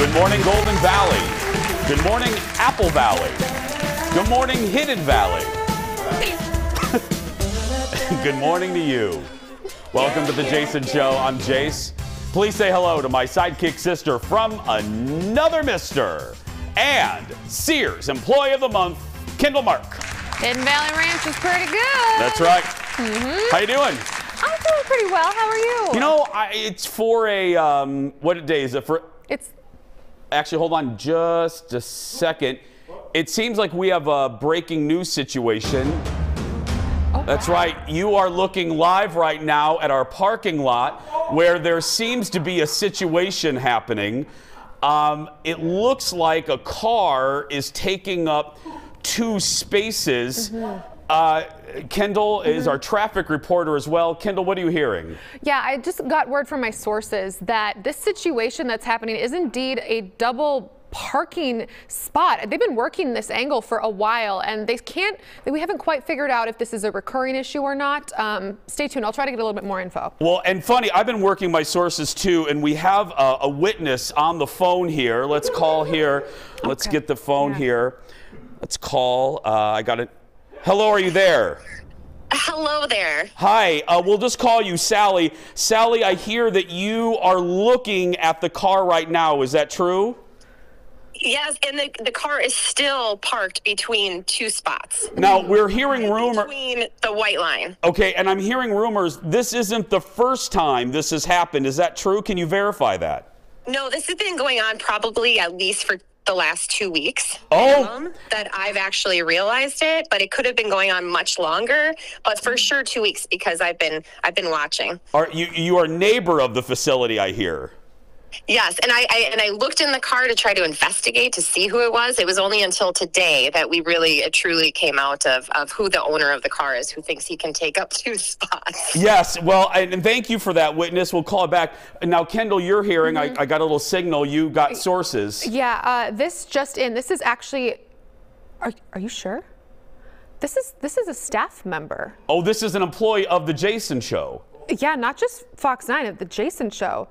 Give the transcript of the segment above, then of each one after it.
Good morning, Golden Valley. Good morning, Apple Valley. Good morning, Hidden Valley. Good morning to you. Welcome to the Jason Show. I'm Jace. Please say hello to my sidekick sister from another Mister and Sears Employee of the Month, Kendall Mark. Hidden Valley Ranch is pretty good. That's right. How you doing? I'm doing pretty well. How are you? You know, I, it's for a um, what day is it for? it's Actually, hold on just a second. It seems like we have a breaking news situation. That's right. You are looking live right now at our parking lot where there seems to be a situation happening. Um, it looks like a car is taking up two spaces. Uh, Kendall is our traffic reporter as well. Kendall, what are you hearing? yeah. I just got word from my sources that this situation that's happening is indeed a double parking spot. They've been working this angle for a while, and they can't. We haven't quite figured out if this is a recurring issue or not. Um, stay tuned. I'll try to get a little bit more info. Well, and funny, I've been working my sources too, and we have a, a witness on the phone here. Let's call here. Let's Okay. get the phone Yeah. here. Let's call. Uh, I got it. Hello, are you there? Hello there. Hi, uh, we'll just call you Sally. Sally, I hear that you are looking at the car right now. Is that true? Yes, and the, the car is still parked between two spots. Now, we're hearing rumors. Between the white line. Okay, and I'm hearing rumors this isn't the first time this has happened. Is that true? Can you verify that? No, this has been going on probably at least for the last two weeks. Oh. minimum, that I've actually realized it, but it could have been going on much longer. But for sure, two weeks because I've been I've been watching. Are you you are neighbor of the facility? I hear. Yes, and I, I and I looked in the car to try to investigate to see who it was. It was only until today that we really uh, truly came out of of who the owner of the car is, who thinks he can take up two spots. Yes, well, and and thank you for that witness. We'll call it back. Now, Kendall, you're hearing. I, I got a little signal. You got sources. Yeah. Uh, this just in. This is actually. Are Are you sure? This is this is a staff member. Oh, this is an employee of the Jason Show. Yeah, not just Fox 9, of the Jason Show.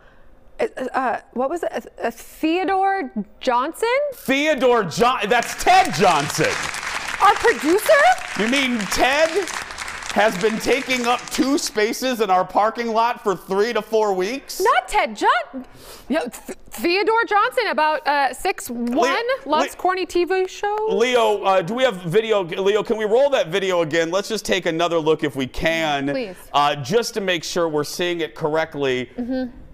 Uh, uh, what was it? Uh, Theodore Johnson? Theodore John. That's Ted Johnson. Our producer? You mean Ted has been taking up two spaces in our parking lot for three to four weeks? Not Ted John. Yeah, Th- Theodore Johnson, about uh, six one, Le- loves Le- corny TV show. Leo, uh, do we have video? Leo, can we roll that video again? Let's just take another look if we can. Please. Uh, just to make sure we're seeing it correctly.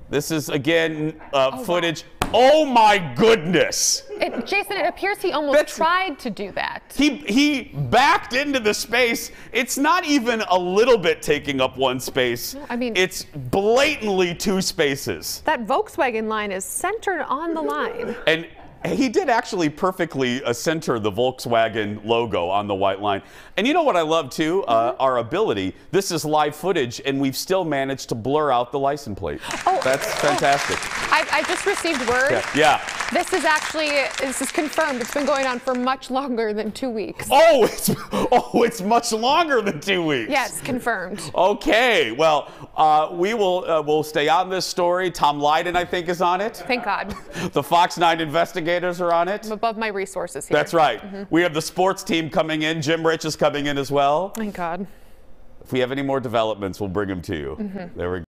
This is, again, uh, footage. Oh my goodness! It, Jason, it appears he almost That's- tried to do that. He, he backed into the space. It's not even a little bit taking up one space. I mean- it's blatantly two spaces. That Volkswagen line is centered on the line. And he did actually perfectly uh, center the Volkswagen logo on the white line. And you know what I love too? Uh, Mm-hmm. our ability. This is live footage, and we've still managed to blur out the license plate. Oh, That's oh. fantastic. I, I just received word. Yeah. yeah. This is actually this is confirmed. It's been going on for much longer than two weeks. Oh, it's oh, it's much longer than two weeks. Yes, confirmed. Okay. Well, uh, we will uh, will stay on this story. Tom Lyden, I think, is on it. Thank God. The Fox 9 investigators are on it. I'm above my resources here. That's right. We have the sports team coming in. Jim Rich is coming in as well. Thank God. If we have any more developments, we'll bring them to you. There we go.